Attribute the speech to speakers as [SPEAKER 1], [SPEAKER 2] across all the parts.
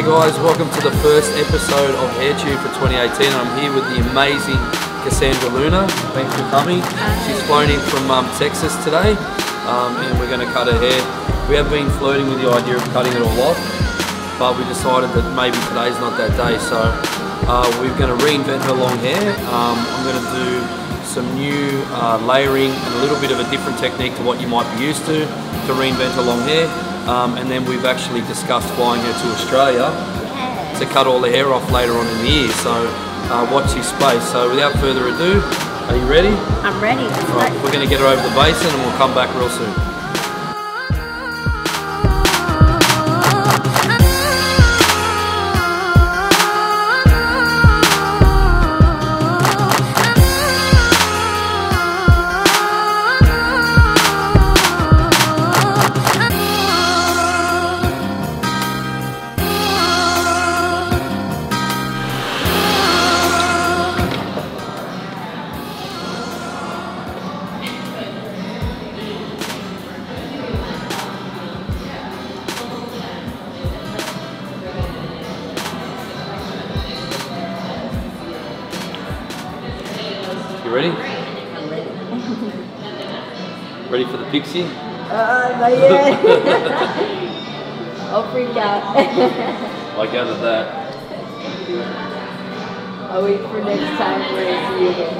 [SPEAKER 1] Hey guys, welcome to the first episode of HairTube for 2018. I'm here with the amazing Cassandra Luna. Thanks for coming. She's flown in from um, Texas today um, and we're going to cut her hair. We have been flirting with the idea of cutting it all off, but we decided that maybe today's not that day. So uh, we're going to reinvent her long hair. Um, I'm going to do some new uh, layering and a little bit of a different technique to what you might be used to to reinvent her long hair. Um, and then we've actually discussed flying her to Australia to cut all the hair off later on in the year. So uh, watch this space. So without further ado, are you ready?
[SPEAKER 2] I'm ready.
[SPEAKER 1] Right, we're going to get her over the basin and we'll come back real soon. Ready for the pixie?
[SPEAKER 2] Uh, not yet. I'll freak out.
[SPEAKER 1] I gathered that.
[SPEAKER 2] I'll wait for next time for I see you again.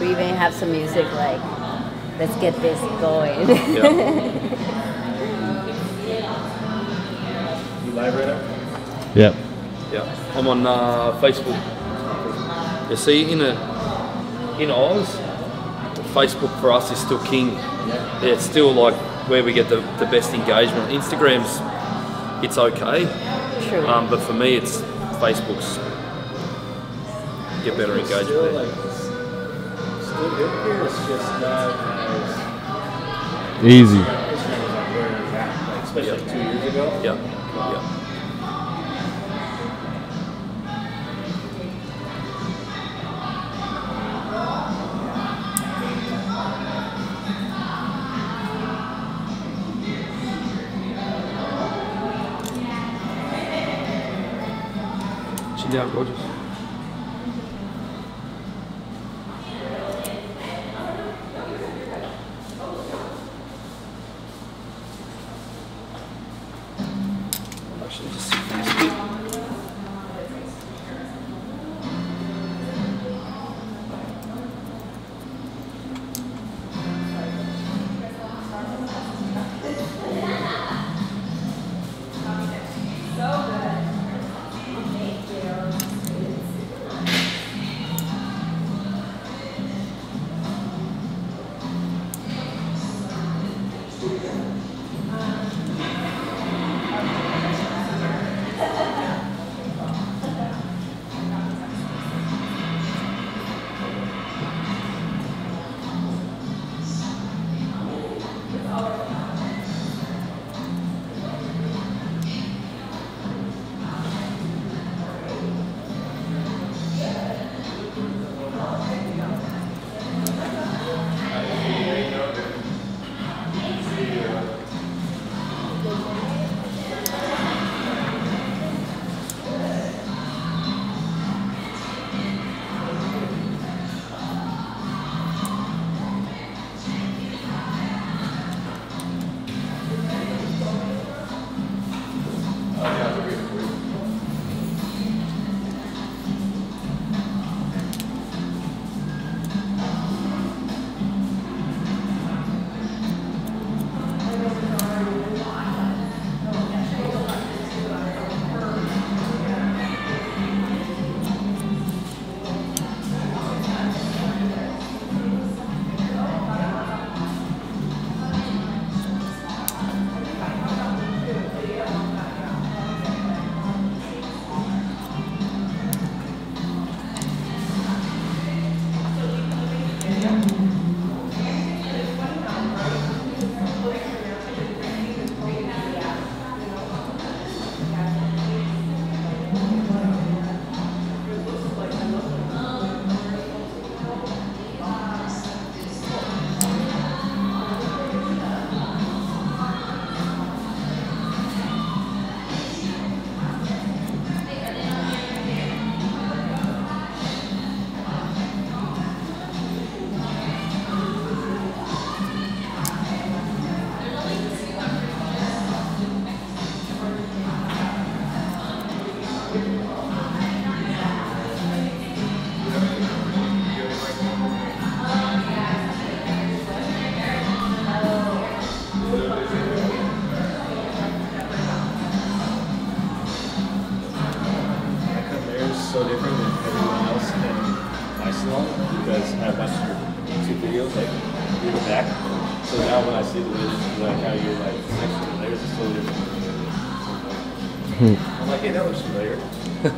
[SPEAKER 2] we even have some music like, let's get this going.
[SPEAKER 3] You live right now?
[SPEAKER 4] Yep.
[SPEAKER 1] Yeah, I'm on uh, Facebook. You see, in a in Oz, Facebook for us is still king. Yeah, it's still like where we get the, the best engagement. Instagram's it's okay,
[SPEAKER 2] True.
[SPEAKER 1] um, but for me, it's Facebook's get better
[SPEAKER 3] Still
[SPEAKER 1] engagement.
[SPEAKER 3] like, still good here, it's just not as,
[SPEAKER 4] Easy.
[SPEAKER 1] Chin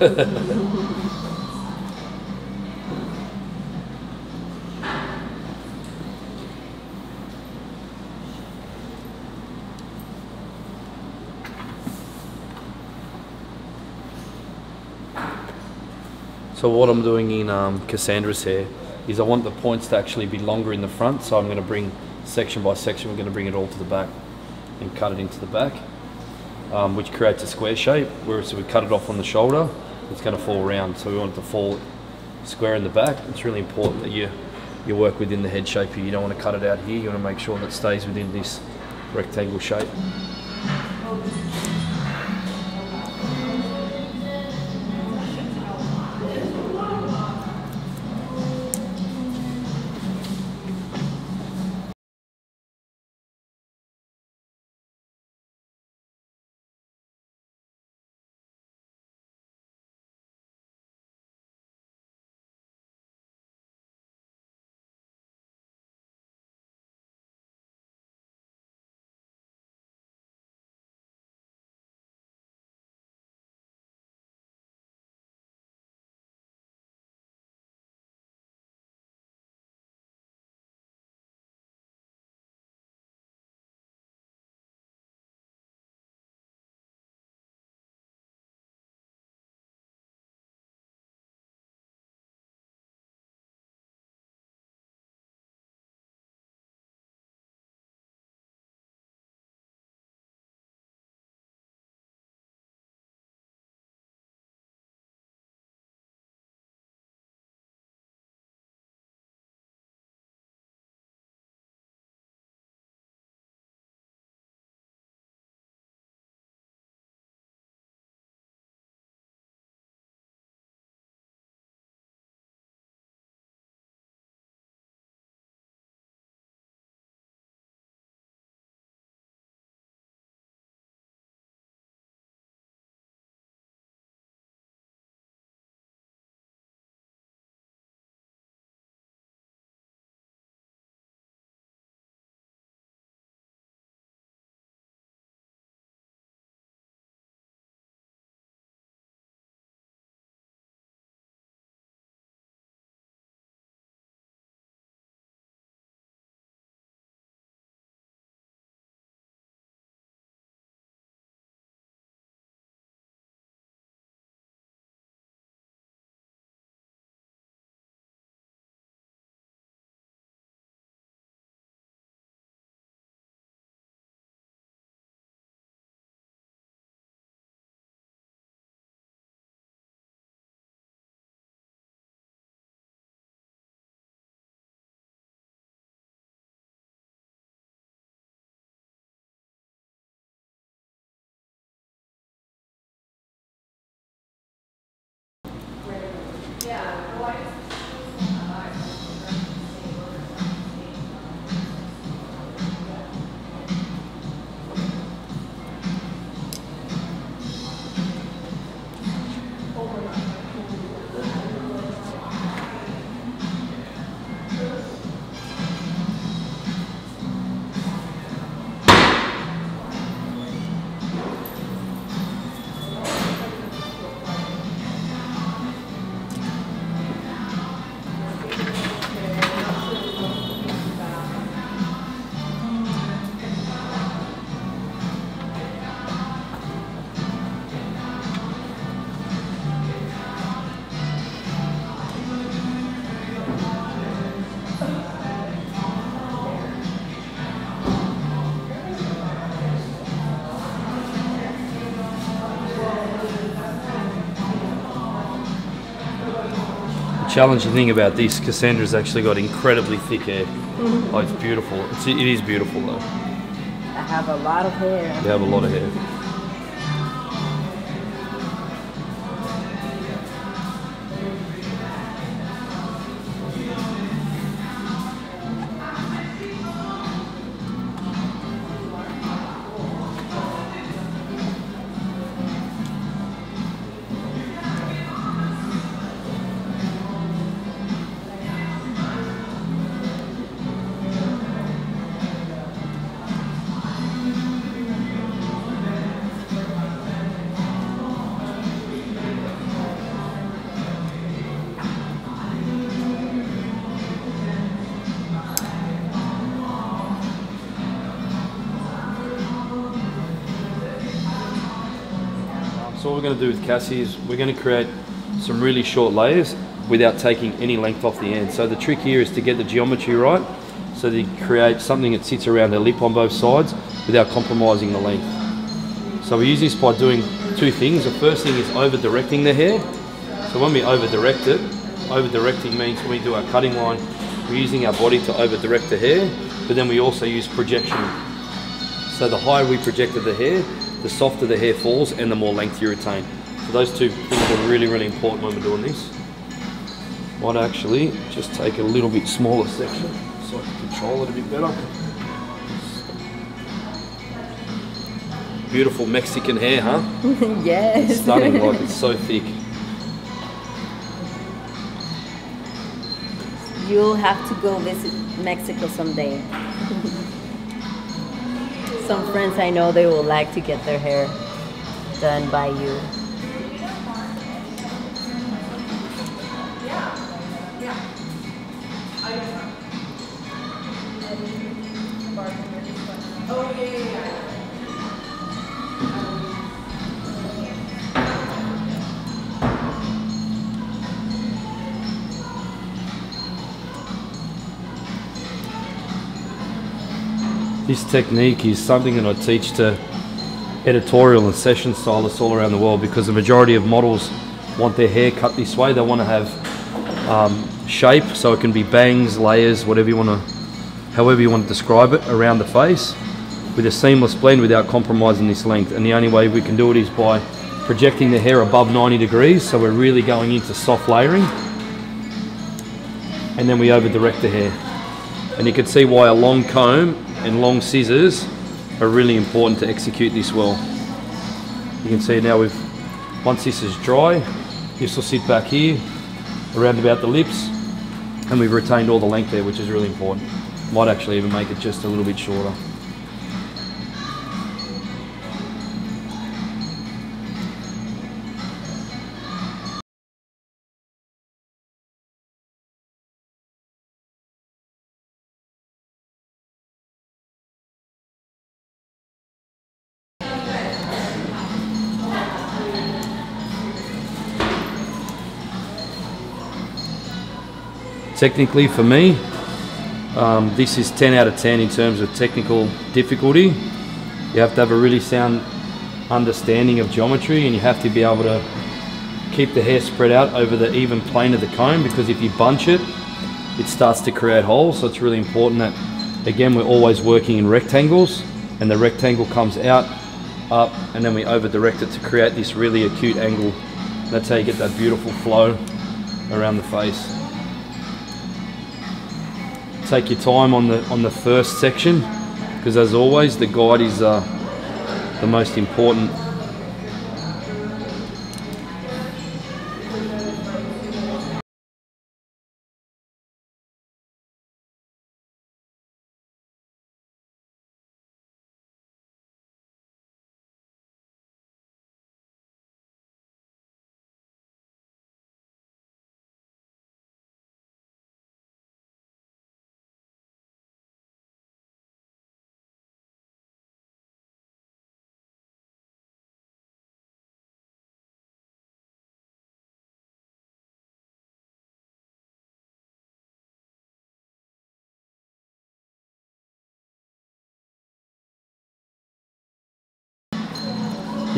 [SPEAKER 3] So
[SPEAKER 1] what I'm doing in um, Cassandra's hair is I want the points to actually be longer in the front. So I'm going to bring section by section. We're going to bring it all to the back and cut it into the back, um, which creates a square shape. Whereas if we cut it off on the shoulder, it's going to fall round. So we want it to fall square in the back. It's really important that you you work within the head shape here. You don't want to cut it out here. You want to make sure that it stays within this rectangle shape. Challenging thing about this, Cassandra's actually got incredibly thick hair. Oh, it's beautiful. It's, it is beautiful though.
[SPEAKER 2] I have a lot of hair.
[SPEAKER 1] You have a lot of hair. We're going to do with Cassie is we're going to create some really short layers without taking any length off the end. So the trick here is to get the geometry right so that you create something that sits around her lip on both sides without compromising the length. So we use this by doing two things. The first thing is over directing the hair. So when we over direct it, over directing means when we do our cutting line, we're using our body to over direct the hair, but then we also use projection. So the higher we projected the hair, the softer the hair falls and the more length you retain. So those two things are really, really important when we're doing this. Might actually just take a little bit smaller section so I can control it a bit better. Beautiful Mexican hair, huh?
[SPEAKER 2] yes.
[SPEAKER 1] Stunning, like it's so thick.
[SPEAKER 2] You'll have to go visit Mexico someday. Some friends I know they will like to get their hair done by you.
[SPEAKER 1] This technique is something that I teach to editorial and session stylists all around the world because the majority of models want their hair cut this way. They want to have um, shape, so it can be bangs, layers, whatever you want to, however you want to describe it, around the face with a seamless blend without compromising this length. And the only way we can do it is by projecting the hair above 90 degrees, so we're really going into soft layering. And then we over direct the hair. And you can see why a long comb and long scissors are really important to execute this well. You can see now we've, once this is dry, this will sit back here, around about the lips, and we've retained all the length there, which is really important. Might actually even make it just a little bit shorter. Technically, for me, um, this is 10 out of 10 in terms of technical difficulty. You have to have a really sound understanding of geometry and you have to be able to keep the hair spread out over the even plane of the comb because if you bunch it, it starts to create holes. So it's really important that, again, we're always working in rectangles and the rectangle comes out, up, and then we over direct it to create this really acute angle. That's how you get that beautiful flow around the face take your time on the on the first section because as always the guide is uh, the most important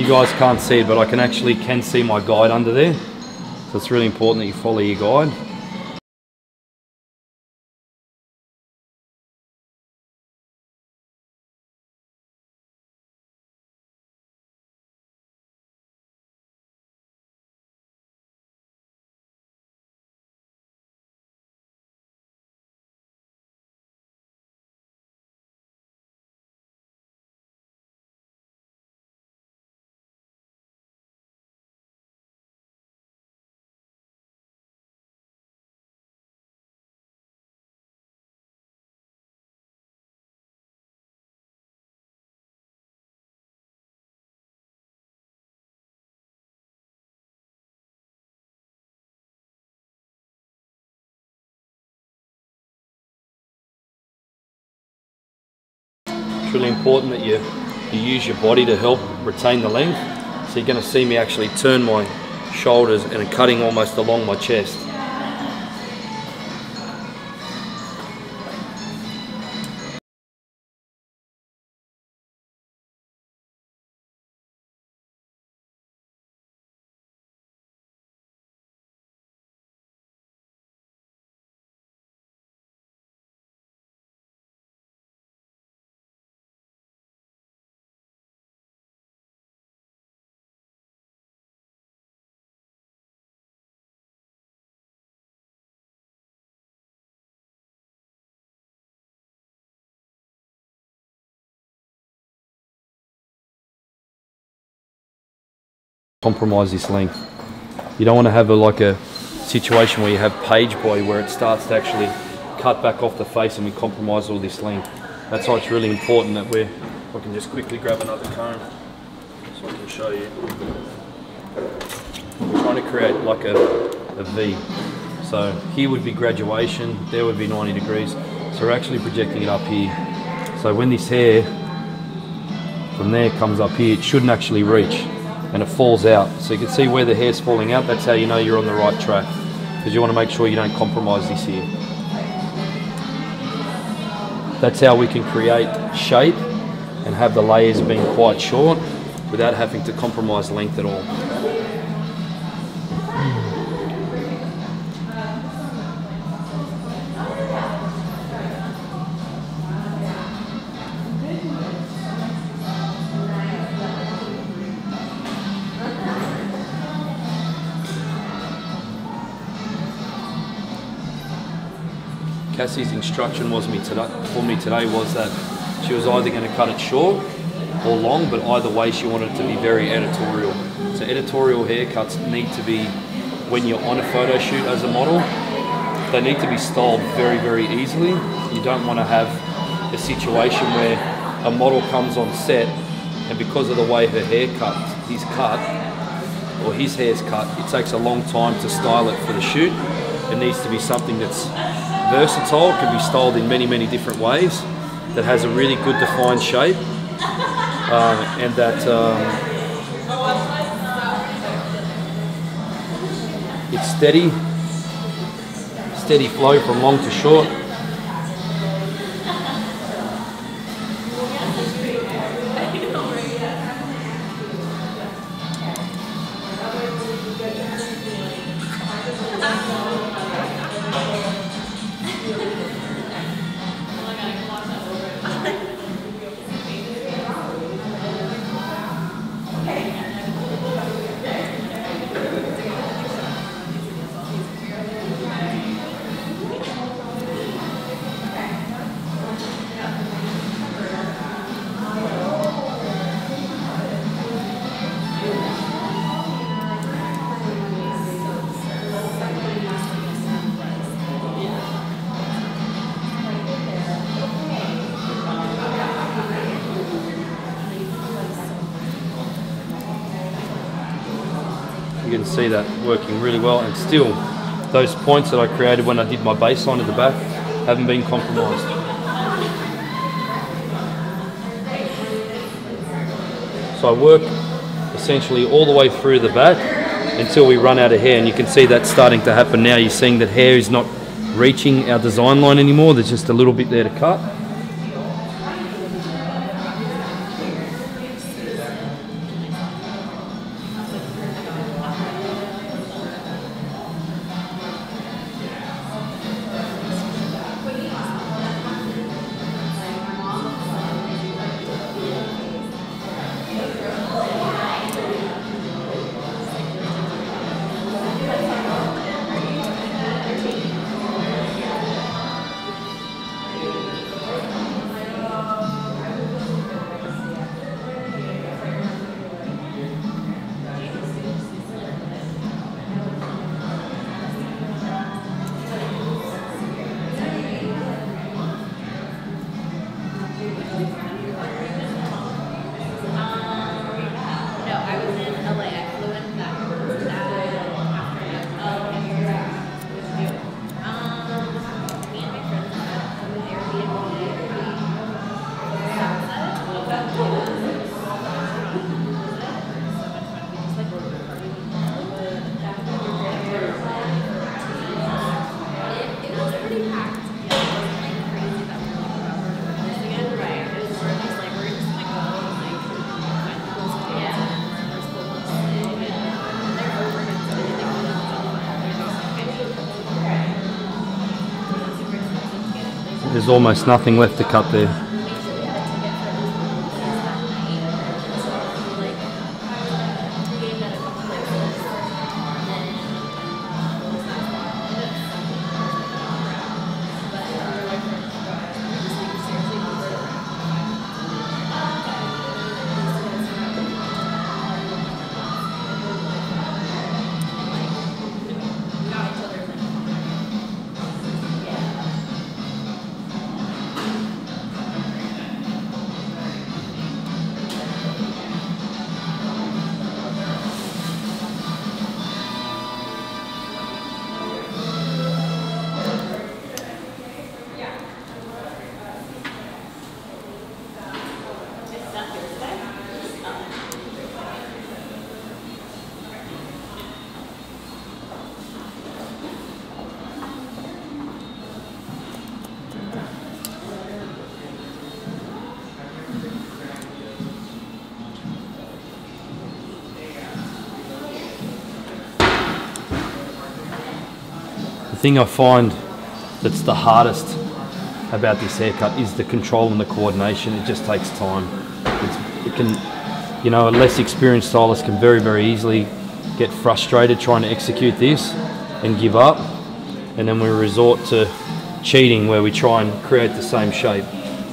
[SPEAKER 1] You guys can't see it, but I can actually can see my guide under there. So it's really important that you follow your guide. It's really important that you, you use your body to help retain the length. So you're going to see me actually turn my shoulders and cutting almost along my chest. Compromise this length. You don't want to have a like a situation where you have page boy where it starts to actually cut back off the face and we compromise all this length. That's why it's really important that we're, I can just quickly grab another comb so I can show you. We're trying to create like a, a V. So here would be graduation, there would be 90 degrees. So we're actually projecting it up here. So when this hair from there comes up here, it shouldn't actually reach and it falls out. So you can see where the hair's falling out. That's how you know you're on the right track because you want to make sure you don't compromise this here. That's how we can create shape and have the layers being quite short without having to compromise length at all. Cassie's instruction was me today, for me today was that she was either going to cut it short or long, but either way she wanted it to be very editorial. So editorial haircuts need to be, when you're on a photo shoot as a model, they need to be styled very, very easily. You don't want to have a situation where a model comes on set and because of the way her hair cut, he's cut, or his hair's cut, it takes a long time to style it for the shoot. It needs to be something that's versatile, can be styled in many, many different ways, that has a really good defined shape, uh, and that um, it's steady, steady flow from long to short. Still those points that I created when I did my baseline at the back haven't been compromised. So I work essentially all the way through the back until we run out of hair and you can see that's starting to happen now. You're seeing that hair is not reaching our design line anymore. There's just a little bit there to cut. There's almost nothing left to cut there. Thing I find that's the hardest about this haircut is the control and the coordination. It just takes time. It's, it can, you know, a less experienced stylist can very, very easily get frustrated trying to execute this and give up. And then we resort to cheating where we try and create the same shape.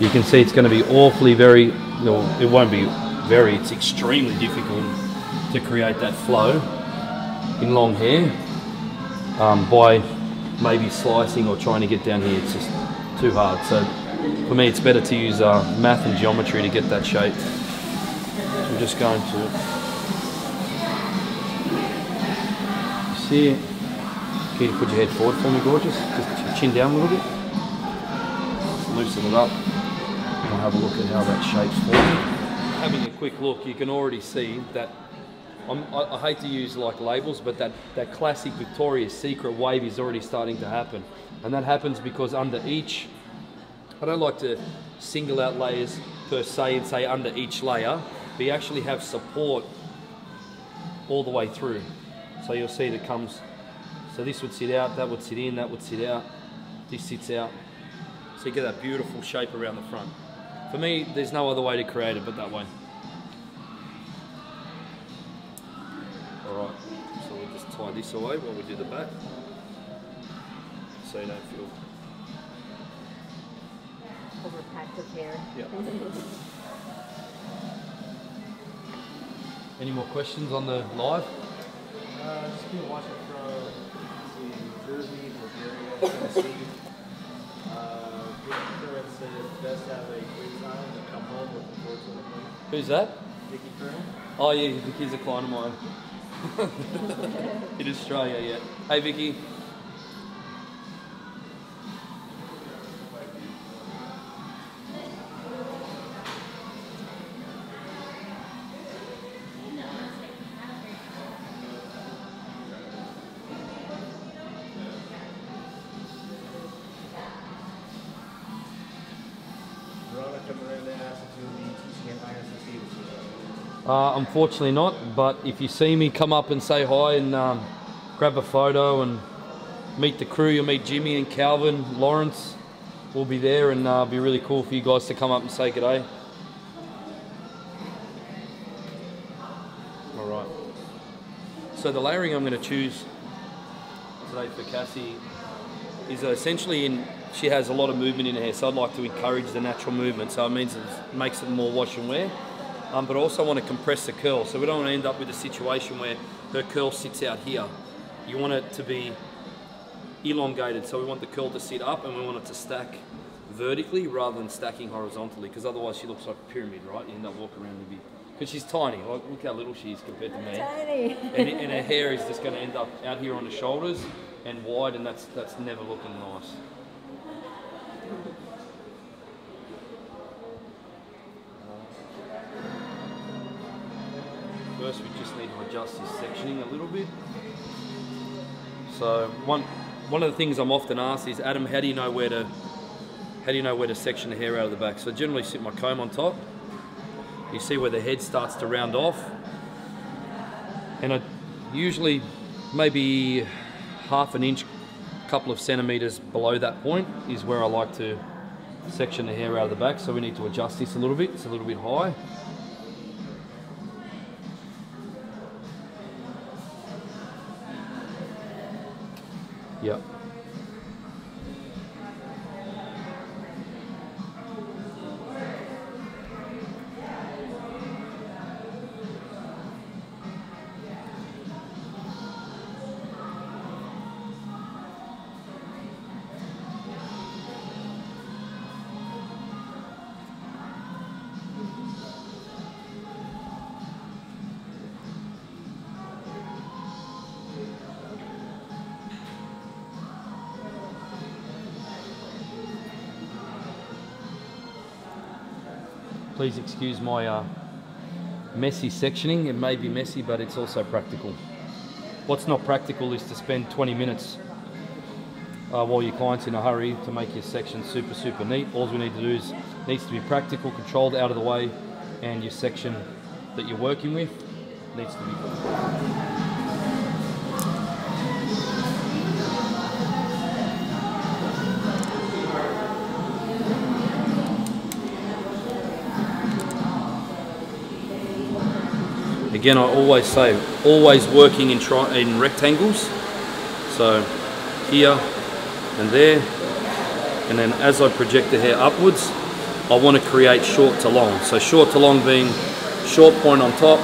[SPEAKER 1] You can see it's going to be awfully very, no, it won't be very, it's extremely difficult to create that flow in long hair um, by maybe slicing or trying to get down here. It's just too hard. So for me, it's better to use uh, math and geometry to get that shape. So I'm just going to see. Can you put your head forward for me, gorgeous? Just chin down a little bit. Loosen it up. And I'll have a look at how that shapes for you. Having a quick look, you can already see that I, I hate to use like labels, but that, that classic Victoria's Secret wave is already starting to happen. And that happens because under each, I don't like to single out layers per se and say under each layer, but you actually have support all the way through. So you'll see that comes, so this would sit out, that would sit in, that would sit out, this sits out. So you get that beautiful shape around the front. For me, there's no other way to create it but that way. Alright, so we'll just tie this away while we do the back. So you don't feel.
[SPEAKER 2] Overpacked with hair.
[SPEAKER 1] Yeah. Any more questions on the live?
[SPEAKER 3] Uh, just been watching from Jersey, Bulgaria, Tennessee. Uh, Vicky Curran said it's best to have a great time and come home looking forward to the
[SPEAKER 1] Who's that?
[SPEAKER 3] Vicky Curran.
[SPEAKER 1] Oh yeah, Vicky's a client of mine. in Australia, yeah. Hey Vicky. Unfortunately not, but if you see me, come up and say hi and um, grab a photo and meet the crew. You'll meet Jimmy and Calvin, Lawrence We'll be there and uh, be really cool for you guys to come up and say good day. All right. So the layering I'm going to choose today for Cassie is essentially in, she has a lot of movement in her hair, so I'd like to encourage the natural movement. So it means it makes it more wash and wear. Um, but I also want to compress the curl. So we don't want to end up with a situation where her curl sits out here. You want it to be elongated. So we want the curl to sit up and we want it to stack vertically rather than stacking horizontally because otherwise she looks like a pyramid, right? You end up walking around with because she's tiny. Like, look how little she is compared to me.
[SPEAKER 2] Tiny.
[SPEAKER 1] And, and her hair is just going to end up out here on the shoulders and wide, and that's that's never looking nice. First, we just need to adjust this sectioning a little bit. So one one of the things I'm often asked is, Adam, how do you know where to how do you know where to section the hair out of the back? So I generally sit my comb on top. You see where the head starts to round off, and I usually maybe half an inch, a couple of centimeters below that point is where I like to section the hair out of the back, so we need to adjust this a little bit. It's a little bit high. Yep. Please excuse my uh, messy sectioning. It may be messy, but it's also practical. What's not practical is to spend 20 minutes uh, while your client's in a hurry to make your section super, super neat. All we need to do is needs to be practical, controlled, out of the way, and your section that you're working with needs to be. Again, I always say, always working in, in rectangles. So here and there. And then as I project the hair upwards, I want to create short to long. So short to long being short point on top,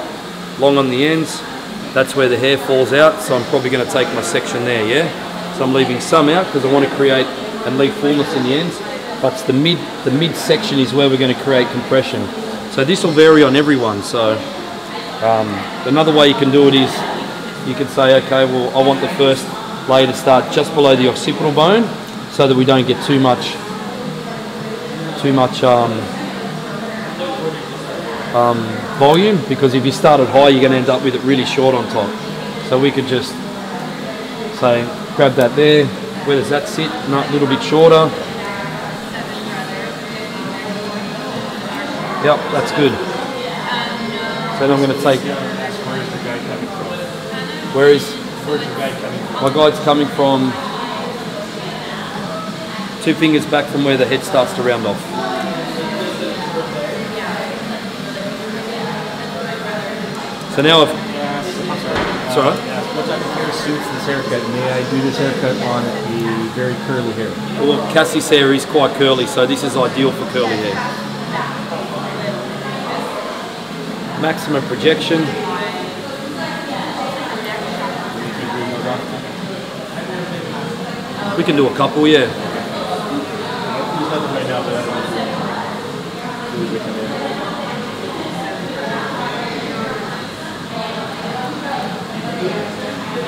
[SPEAKER 1] long on the ends. That's where the hair falls out. So I'm probably going to take my section there, yeah? So I'm leaving some out because I want to create and leave fullness in the ends. But the mid, the mid section is where we're going to create compression. So this will vary on everyone. So um, another way you can do it is you can say, okay, well, I want the first layer to start just below the occipital bone so that we don't get too much, too much um, um, volume because if you start it high, you're going to end up with it really short on top. So we could just say, grab that there. Where does that sit? A little bit shorter. Yep, that's good. So then I'm going to take.
[SPEAKER 3] Where's the guy coming from?
[SPEAKER 1] Where is
[SPEAKER 3] Where's the guy coming from?
[SPEAKER 1] my guide's coming from? Two fingers back from where the head starts to round off. So now I've.
[SPEAKER 3] I'm sorry.
[SPEAKER 1] Right.
[SPEAKER 3] Uh, what type of hair suits this haircut? May I do this haircut on a very curly hair?
[SPEAKER 1] Well, Cassie's hair is quite curly, so this is ideal for curly hair. Maximum projection. We can do a couple, yeah.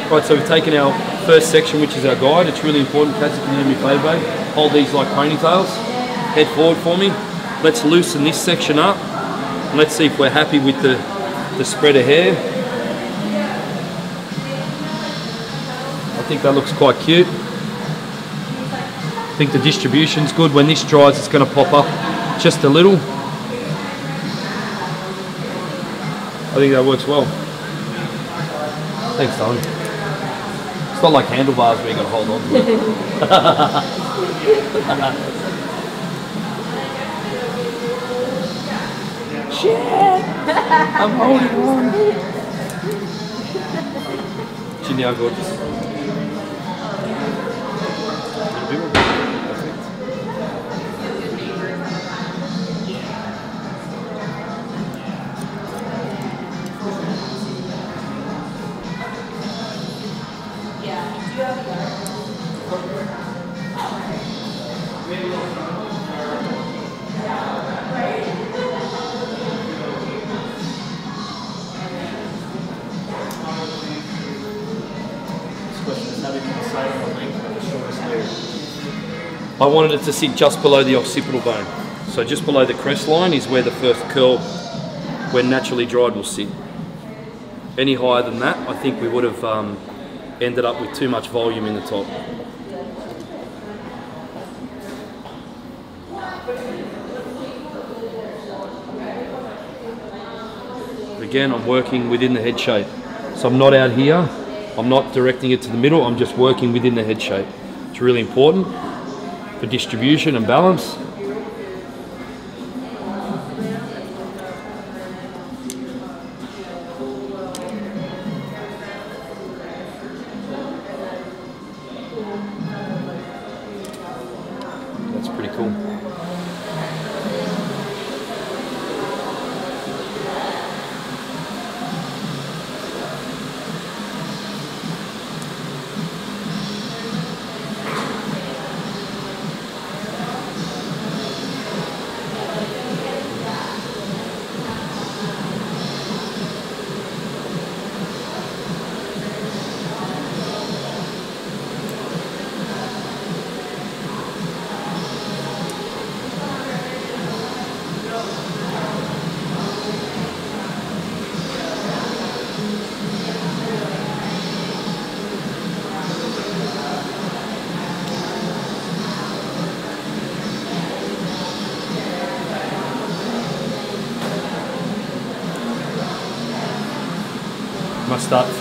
[SPEAKER 3] Right
[SPEAKER 1] so we've taken our first section, which is our guide. It's really important. Cassie, can you do me favour, babe? Hold these like ponytails. Head forward for me. Let's loosen this section up. Let's see if we're happy with the, the spread of hair. I think that looks quite cute. I think the distribution's good. When this dries, it's going to pop up just a little. I think that works well. Thanks, darling. It's not like handlebars where you got to hold on to it. I'm holding on. How gorgeous. I wanted it to sit just below the occipital bone. So just below the crest line is where the first curl, when naturally dried, will sit. Any higher than that, I think we would have um, ended up with too much volume in the top. Again, I'm working within the head shape. So I'm not out here, I'm not directing it to the middle, I'm just working within the head shape. It's really important for distribution and balance.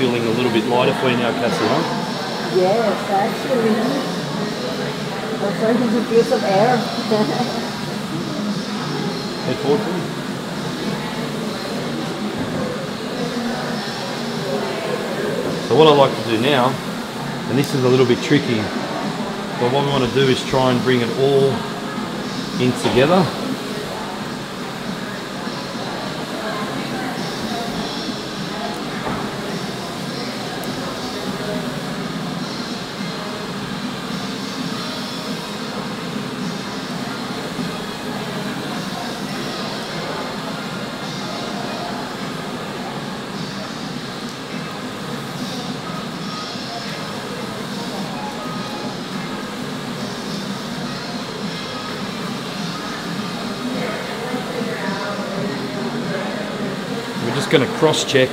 [SPEAKER 1] Feeling a little bit lighter for you now, Cassie, huh?
[SPEAKER 2] Yes, actually. I'm starting to feel some air.
[SPEAKER 1] Head forward. So what I like to do now, and this is a little bit tricky, but what we want to do is try and bring it all in together. Cross check.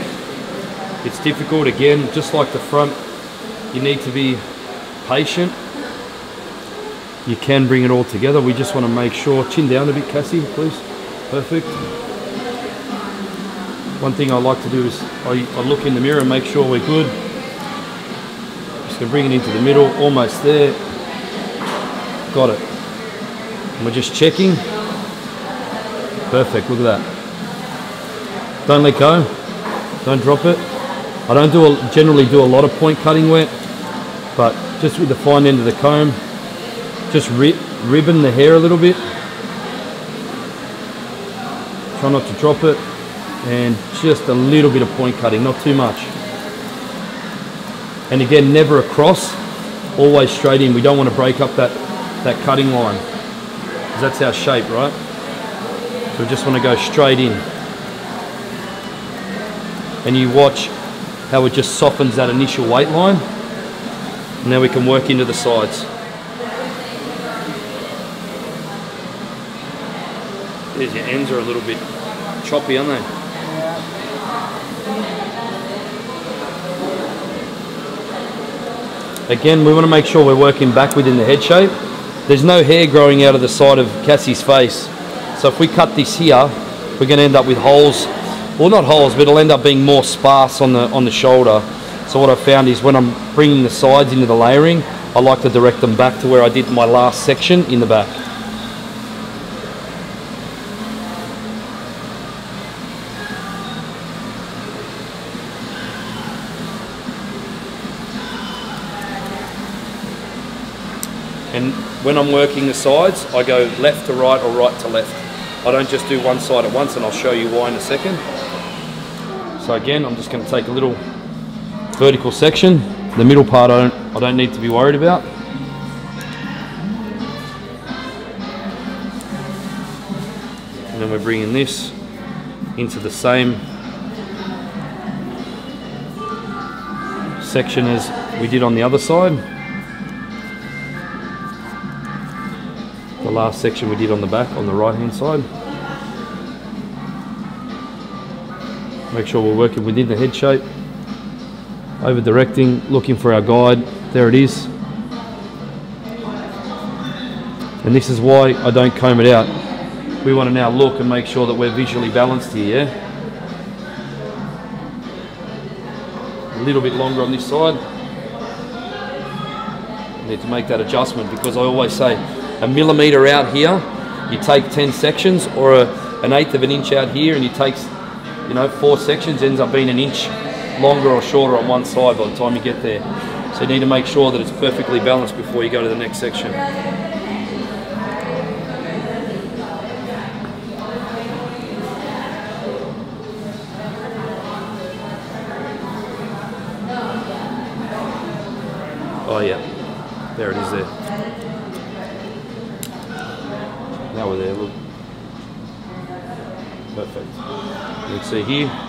[SPEAKER 1] It's difficult again, just like the front. You need to be patient. You can bring it all together. We just want to make sure. Chin down a bit, Cassie, please. Perfect. One thing I like to do is I, I look in the mirror and make sure we're good. Just to bring it into the middle, almost there. Got it. And we're just checking. Perfect, look at that. Don't let go. Don't drop it. I don't do a, generally do a lot of point cutting wet, but just with the fine end of the comb, just rip, ribbon the hair a little bit. Try not to drop it, and just a little bit of point cutting, not too much. And again, never across, always straight in. We don't want to break up that, that cutting line, because that's our shape, right? So we just want to go straight in and you watch how it just softens that initial weight line. Now we can work into the sides. There's your ends are a little bit choppy, aren't they? Again, we want to make sure we're working back within the head shape. There's no hair growing out of the side of Cassie's face. So if we cut this here, we're going to end up with holes well not holes but it'll end up being more sparse on the on the shoulder. So what I found is when I'm bringing the sides into the layering I like to direct them back to where I did my last section in the back. And when I'm working the sides I go left to right or right to left I don't just do one side at once and I'll show you why in a second. So again, I'm just going to take a little vertical section. The middle part I don't, I don't need to be worried about. And then we're bringing this into the same section as we did on the other side. Last section we did on the back on the right hand side. Make sure we're working within the head shape. Over directing, looking for our guide. There it is. And this is why I don't comb it out. We want to now look and make sure that we're visually balanced here, yeah? A little bit longer on this side. Need to make that adjustment because I always say a millimetre out here, you take 10 sections or a, an eighth of an inch out here and you take, you know, four sections, ends up being an inch longer or shorter on one side by the time you get there. So you need to make sure that it's perfectly balanced before you go to the next section. Oh yeah, there it is there. Now we're there, look. Perfect. Let's see here.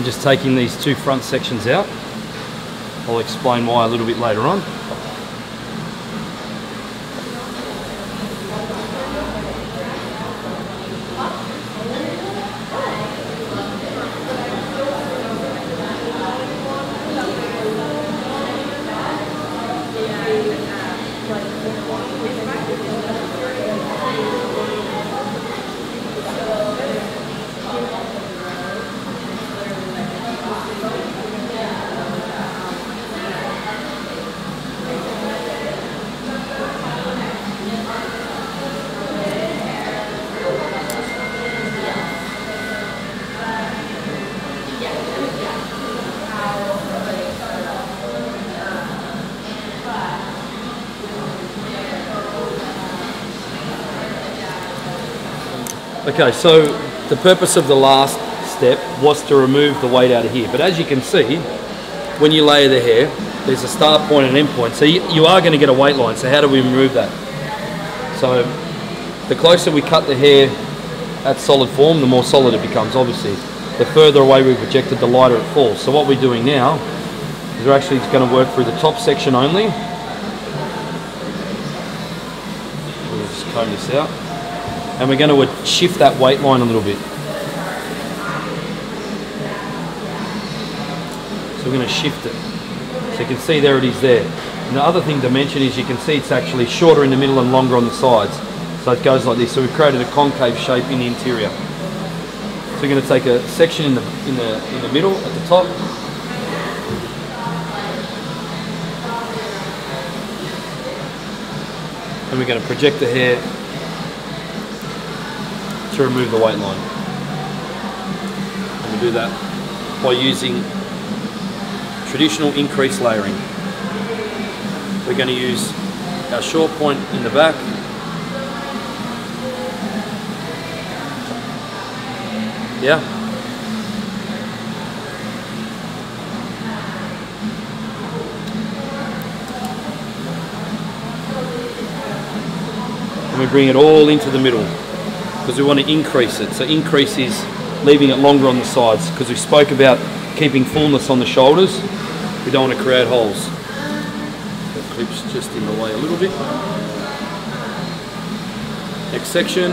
[SPEAKER 1] I'm just taking these two front sections out. I'll explain why a little bit later on. Okay, so the purpose of the last step was to remove the weight out of here. But as you can see, when you layer the hair, there's a start point and end point. So you, you are going to get a weight line. So how do we remove that? So the closer we cut the hair at solid form, the more solid it becomes, obviously. The further away we project it, the lighter it falls. So what we're doing now is we're actually going to work through the top section only. We'll just comb this out and we're going to shift that weight line a little bit. So we're going to shift it. So you can see there it is there. And the other thing to mention is you can see it's actually shorter in the middle and longer on the sides. So it goes like this. So we've created a concave shape in the interior. So we're going to take a section in the in the in the middle at the top. And we're going to project the hair to remove the weight line. And we do that by using traditional increase layering. We're going to use our short point in the back Yeah. And we bring it all into the middle because we want to increase it. So increase is leaving it longer on the sides because we spoke about keeping fullness on the shoulders. We don't want to create holes. That clip's just in the way a little bit. Next section.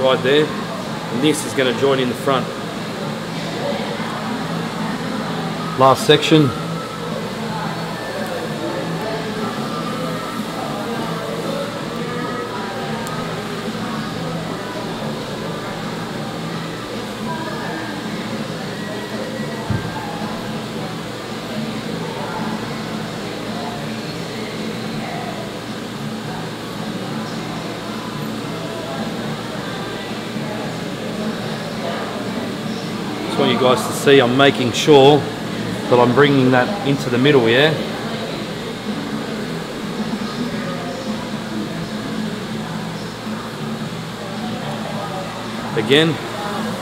[SPEAKER 1] Guide there. And this is going to join in the front. Last section see I'm making sure that I'm bringing that into the middle, yeah? Again,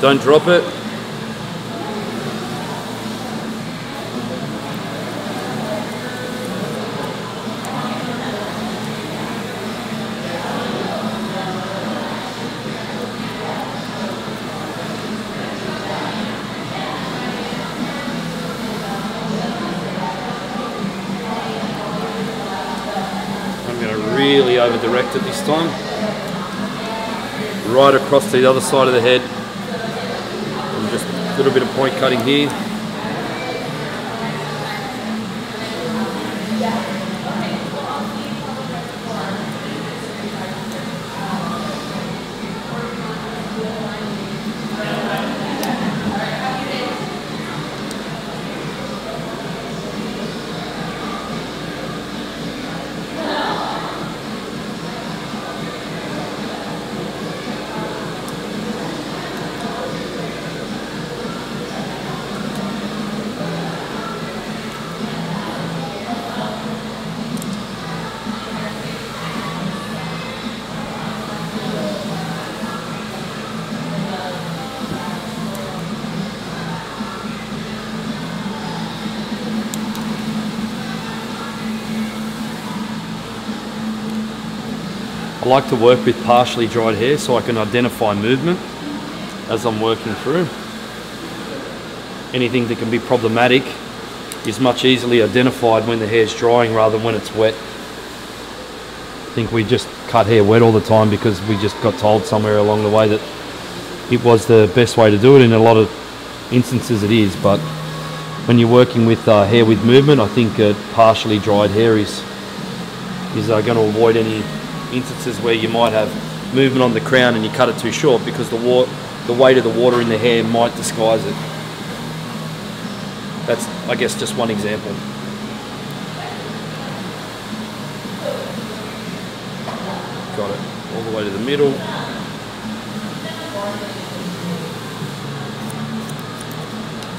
[SPEAKER 1] don't drop it. Across to the other side of the head. And just a little bit of point cutting here. Like to work with partially dried hair so I can identify movement as I'm working through. Anything that can be problematic is much easily identified when the hair's drying rather than when it's wet. I think we just cut hair wet all the time because we just got told somewhere along the way that it was the best way to do it. In a lot of instances, it is, but when you're working with uh, hair with movement, I think uh, partially dried hair is is uh, going to avoid any instances where you might have movement on the crown and you cut it too short because the wa- the weight of the water in the hair might disguise it. That's, I guess, just one example. Got it. All the way to the middle.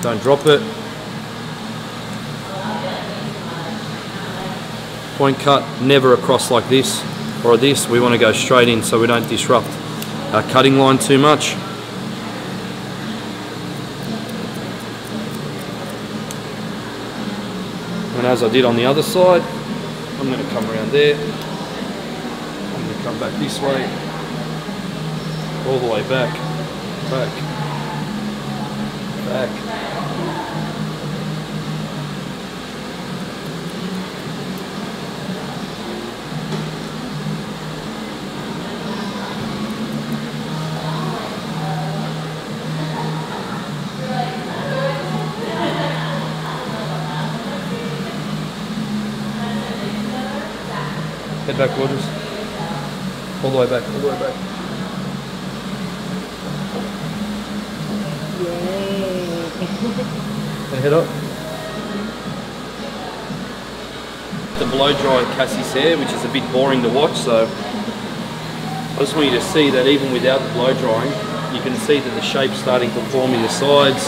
[SPEAKER 1] Don't drop it. Point cut, never across like this or this. We want to go straight in so we don't disrupt our cutting line too much. And as I did on the other side, I'm going to come around there. I'm going to come back this way. All the way back. Back. Back. Head back, gorgeous. All the way back, all the way back.
[SPEAKER 2] Yay.
[SPEAKER 1] And head up. The blow dry Cassie's hair, which is a bit boring to watch, so I just want you to see that even without the blow drying, you can see that the shape's starting to form in the sides,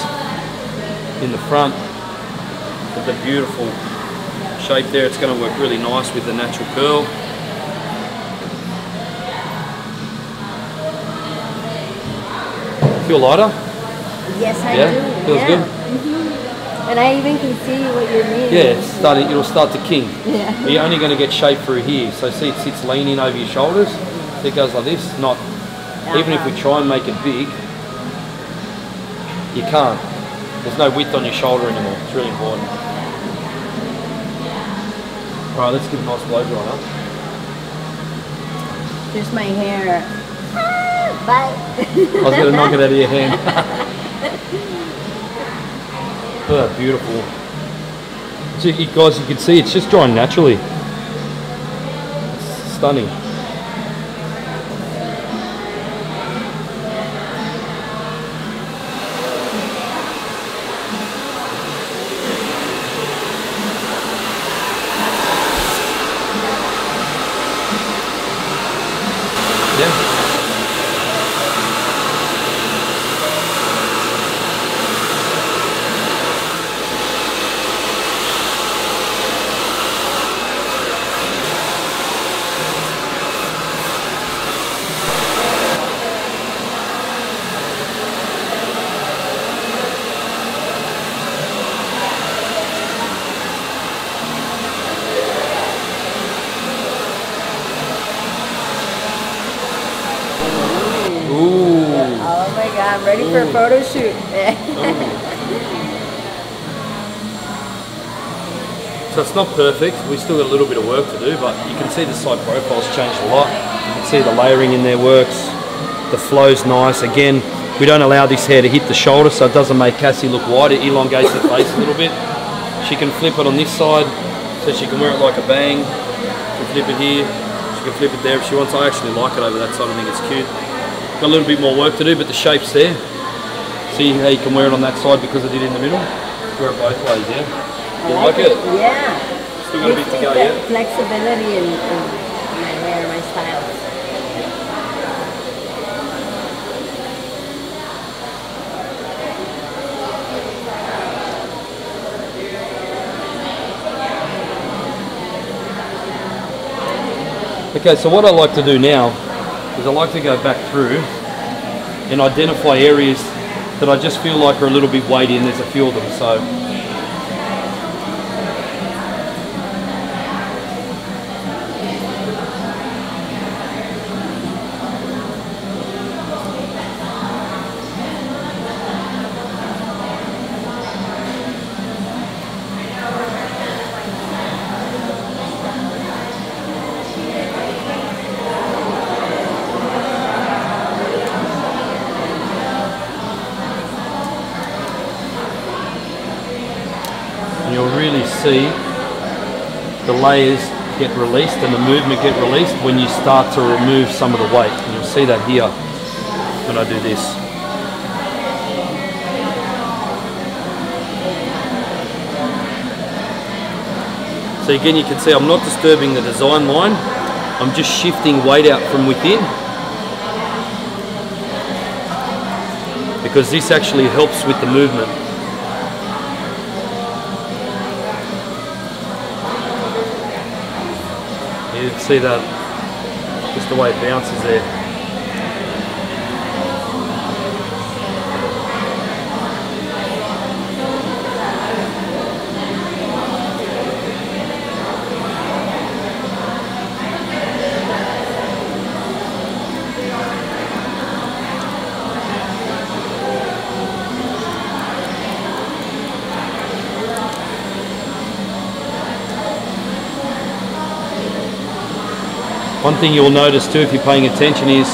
[SPEAKER 1] in the front. But the beautiful shape there, it's going to work really nice with the natural curl. Feel lighter?
[SPEAKER 2] Yes, I
[SPEAKER 1] Yeah?
[SPEAKER 2] do.
[SPEAKER 1] Feels
[SPEAKER 2] yeah.
[SPEAKER 1] good?
[SPEAKER 2] Mhm. And I even can see what you're mean.
[SPEAKER 1] Yeah, it's starting, it'll start to king.
[SPEAKER 2] Yeah.
[SPEAKER 1] You're only going to get shape through here. So see it sits leaning over your shoulders. It goes like this. Not even if we try and make it big, you can't. There's no width on your shoulder anymore. It's really important. All right, let's give a nice blow dry now.
[SPEAKER 2] There's my hair. Bye.
[SPEAKER 1] I was going to knock it out of your hand. oh, beautiful. So you guys, you can see it's just drying naturally. It's stunning. Yeah. Ooh.
[SPEAKER 2] Oh my god, I'm ready for a photo shoot.
[SPEAKER 1] So it's not perfect. We still got a little bit of work to do, but you can see the side profile's changed a lot. You can see the layering in there works. The flow's nice. Again, we don't allow this hair to hit the shoulder, so it doesn't make Cassie look wide. It elongates the face a little bit. She can flip it on this side, so she can wear it like a bang. She can flip it here. She can flip it there if she wants. I actually like it over that side. I think it's cute. Got a little bit more work to do, but the shape's there. See how you can wear it on that side because I did in the middle? Wear it both ways, yeah? You like it?
[SPEAKER 2] Yeah.
[SPEAKER 1] Still got a bit to go, yeah?
[SPEAKER 2] Flexibility in, in my hair, my styles.
[SPEAKER 1] Okay, so what I like to do now is I like to go back through and identify areas that I just feel like are a little bit weighty and there's a few of them. So layers get released and the movement get released when you start to remove some of the weight. And you'll see that here when I do this. So again, you can see I'm not disturbing the design line. I'm just shifting weight out from within. Because this actually helps with the movement. See that, just the way it bounces there. One thing you'll notice too if you're paying attention is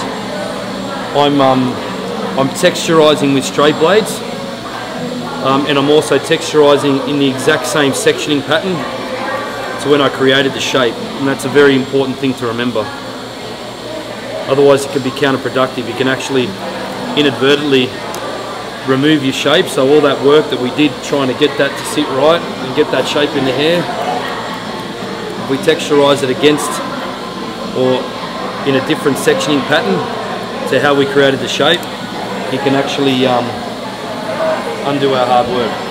[SPEAKER 1] I'm, um, I'm texturizing with straight blades um, and I'm also texturizing in the exact same sectioning pattern to when I created the shape and that's a very important thing to remember. Otherwise it can be counterproductive. You can actually inadvertently remove your shape so all that work that we did trying to get that to sit right and get that shape in the hair we texturize it against or in a different sectioning pattern to how we created the shape, you can actually um, undo our hard work.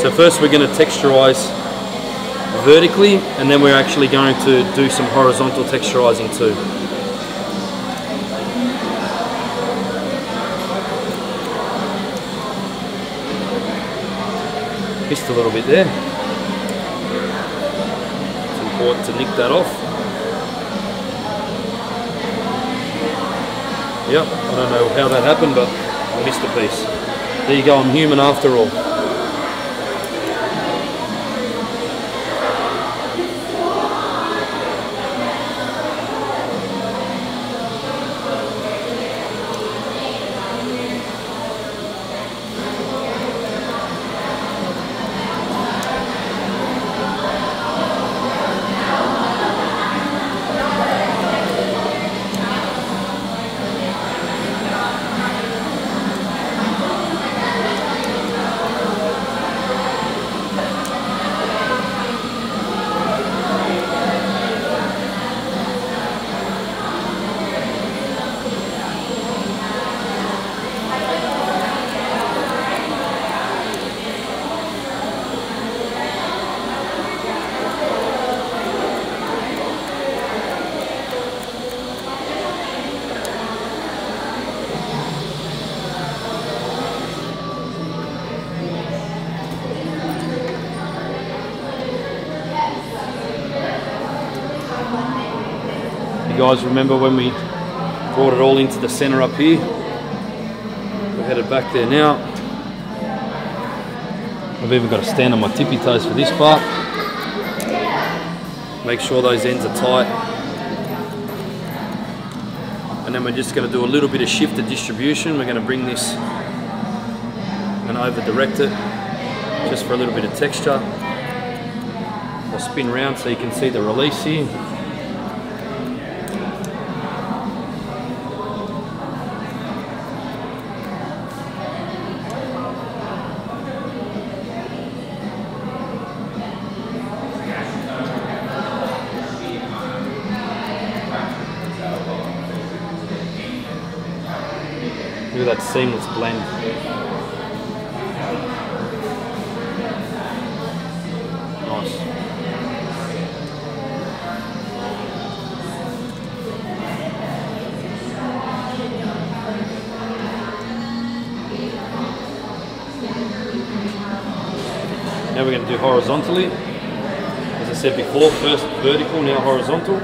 [SPEAKER 1] So first we're going to texturize vertically and then we're actually going to do some horizontal texturizing too. Missed a little bit there. It's important to nick that off. Yep, I don't know how that happened, but I missed a piece. There you go, I'm human after all. Guys remember when we brought it all into the center up here? We're headed back there now. I've even got to stand on my tippy toes for this part. Make sure those ends are tight. And then we're just going to do a little bit of shifted distribution. We're going to bring this and over direct it just for a little bit of texture. I'll spin round so you can see the release here. Do horizontally. As I said before, first vertical, now horizontal.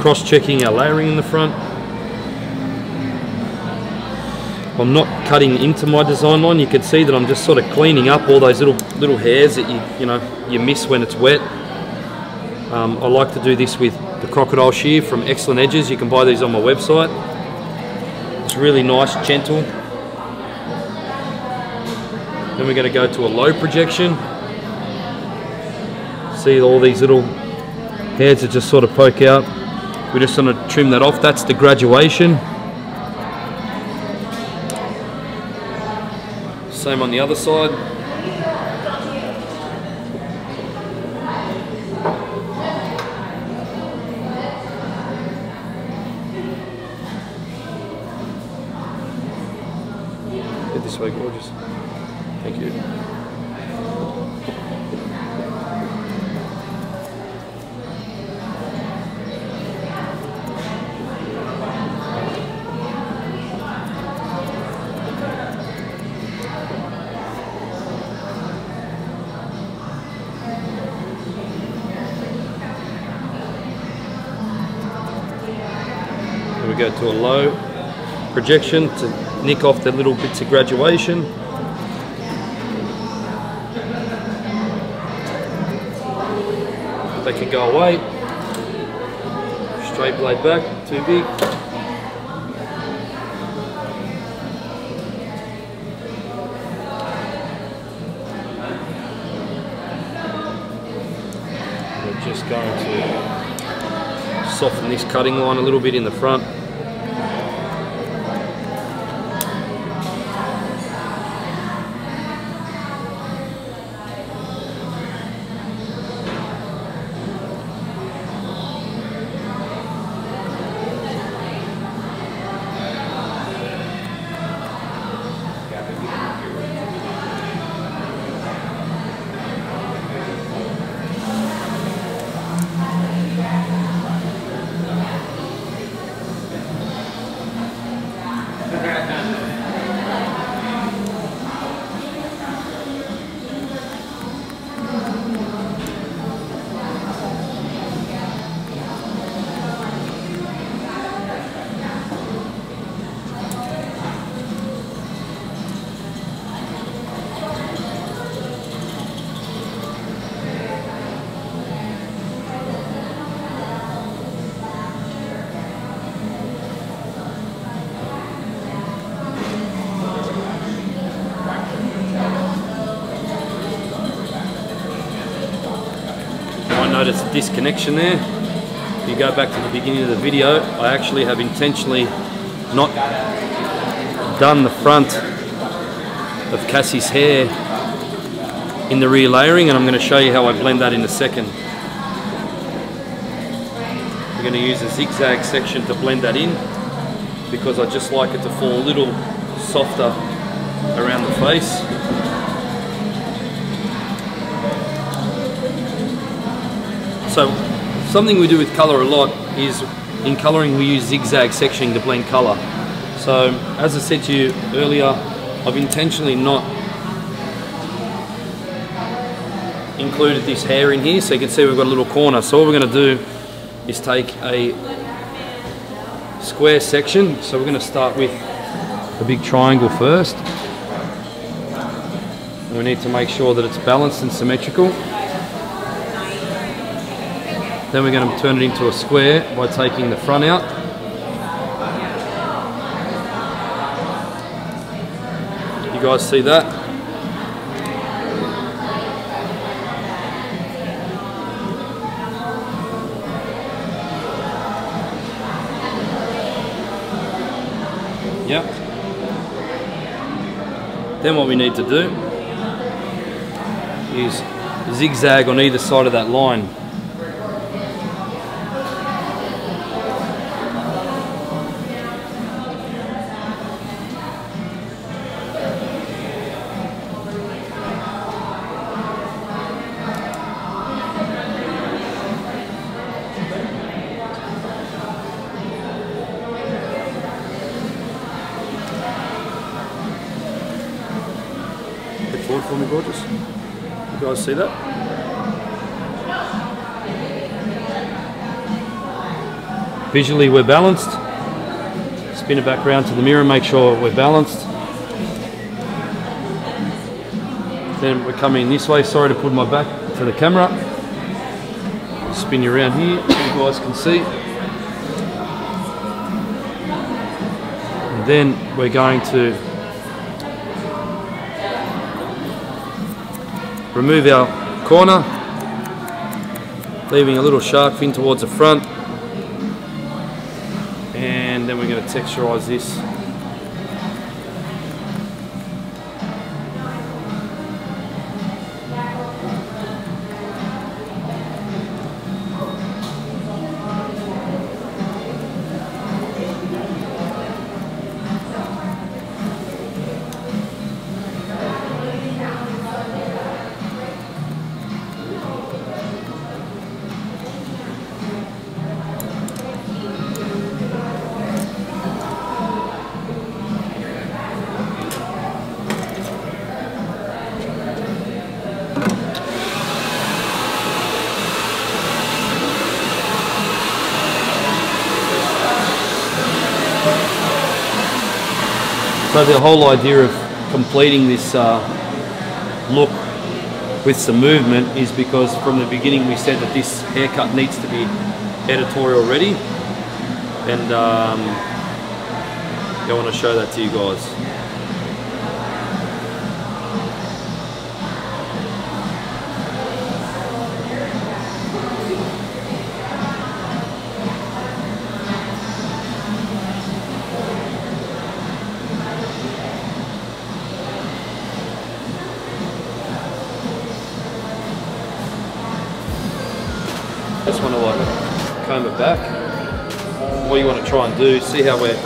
[SPEAKER 1] Cross-checking our layering in the front. I'm not cutting into my design line. You can see that I'm just sort of cleaning up all those little little hairs that you you know you miss when it's wet. Um, I like to do this with the crocodile shear from Excellent Edges. You can buy these on my website. It's really nice, gentle. Then we're going to go to a low projection. See all these little hairs that just sort of poke out. We're just going to trim that off. That's the graduation. Same on the other side. Projection to nick off the little bits of graduation. They can go away. Straight blade back, too big. We're just going to soften this cutting line a little bit in the front. Disconnection there. If you go back to the beginning of the video, I actually have intentionally not done the front of Cassie's hair in the rear layering and I'm going to show you how I blend that in a second. We're going to use a zigzag section to blend that in because I just like it to fall a little softer around the face. So something we do with colour a lot is in colouring we use zigzag sectioning to blend colour. So as I said to you earlier, I've intentionally not included this hair in here so you can see we've got a little corner. So all we're going to do is take a square section. So we're going to start with a big triangle first. And we need to make sure that it's balanced and symmetrical. Then we're going to turn it into a square by taking the front out. You guys see that? Yep. Then what we need to do is zigzag on either side of that line. See that? visually we're balanced. Spin it back around to the mirror, make sure we're balanced. Then we're coming this way. Sorry to put my back to the camera. Spin you around here so you guys can see. And then we're going to remove our corner, leaving a little shark fin towards the front. And then we're going to texturize this So the whole idea of completing this uh, look with some movement is because from the beginning we said that this haircut needs to be editorial ready and um, I want to show that to you guys. Back. What you want to try and do, see how we're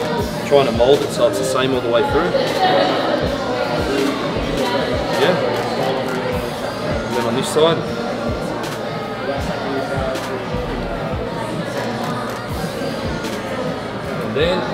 [SPEAKER 1] trying to mold it so it's the same all the way through. Yeah. And then on this side. And then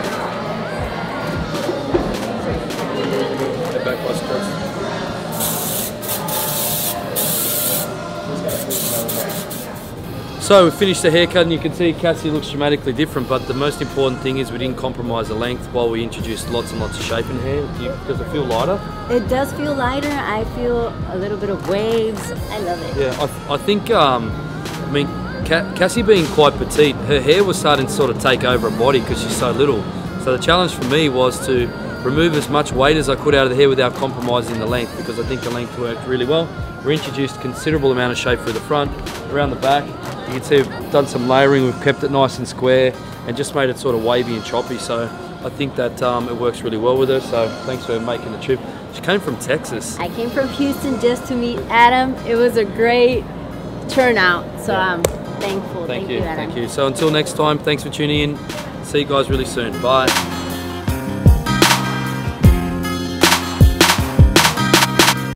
[SPEAKER 1] So we finished the haircut and you can see Cassie looks dramatically different but the most important thing is we didn't compromise the length while we introduced lots and lots of shape in hair. Does it feel lighter?
[SPEAKER 2] It does feel lighter. I feel a little bit of waves. I love it.
[SPEAKER 1] Yeah, I, th- I think, um, I mean, Ca- Cassie being quite petite, her hair was starting to sort of take over her body because she's so little. So the challenge for me was to remove as much weight as I could out of the hair without compromising the length because I think the length worked really well. We introduced considerable amount of shape through the front, around the back. You can see we've done some layering, we've kept it nice and square and just made it sort of wavy and choppy. So I think that um, it works really well with her. So thanks for making the trip. She came from Texas.
[SPEAKER 2] I came from Houston just to meet Adam. It was a great turnout. So I'm thankful.
[SPEAKER 1] Thank,
[SPEAKER 2] Thank,
[SPEAKER 1] you,
[SPEAKER 2] Adam.
[SPEAKER 1] thank you. So until next time, thanks for tuning in. See you guys really soon. Bye.